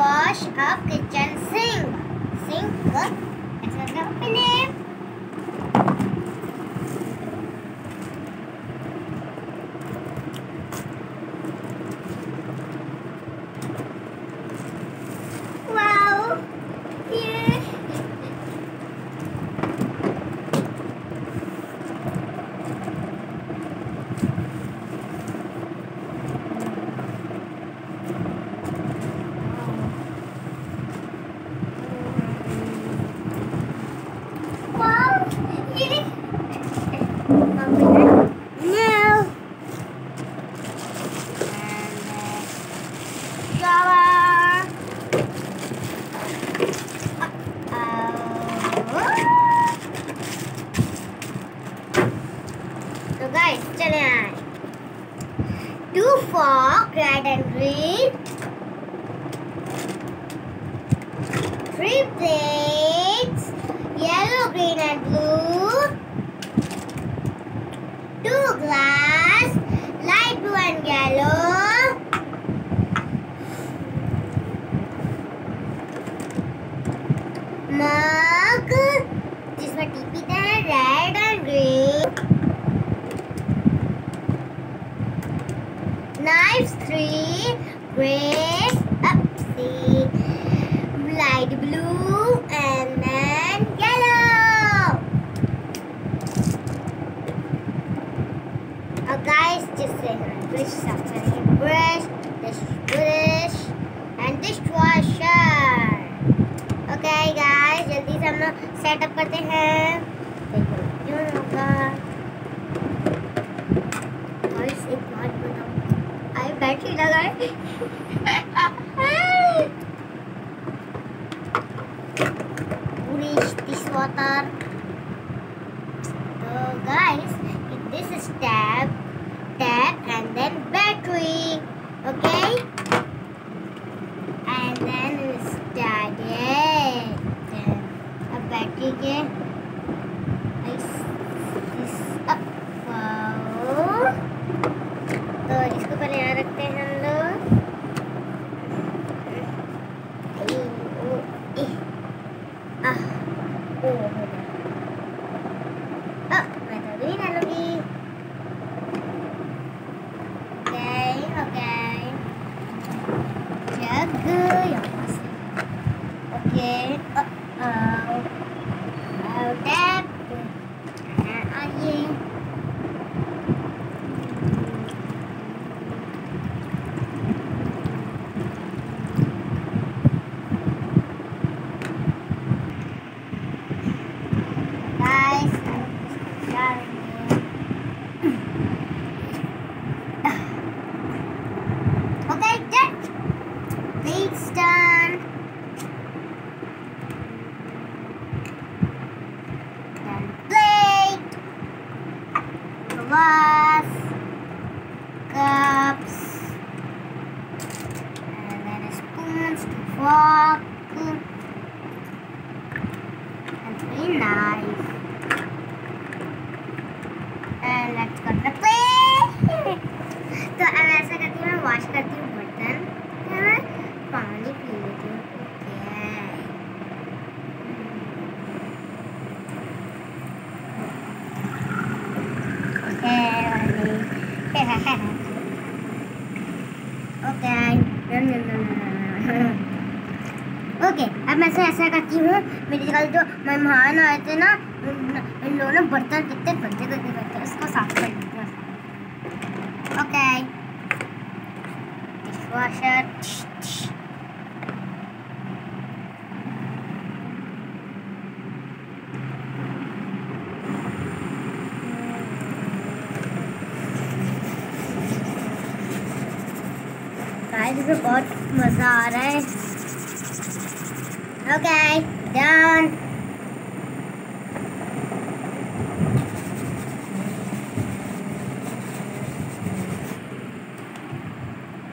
wash a kitchen sink. Sink, that's another name. shower. तो guys चले आए to Fock red and green three plates yellow green and blue to glass three grays up see light blue and then yellow oh guys just say brush साफ करेंगे brush dish brush and dishwasher okay guys जल्दी से हम लोग setup करते हैं देखो क्यों होगा बताओ आई बैटरी लगाए पूरी दिस वाटर तो guys this is tab tab and then battery okay and then we started. अब बैटरी के ओ, हो glass, cups, and then spoons, fork, and three knives. And let's go to the plate. तो अब ऐसा करती हूँ मैं वॉश करती हूँ ओके अब मैं से ऐसा करती हूँ। मेरी कल जो मेहमान आए थे ना, इन लोगों ने बर्तन कितने गंदे गंदे करते उसको साफ़ कर लेते हैं ओके डिशवॉशर गाइस इसमें बहुत मज़ा आ रहा है ओके डन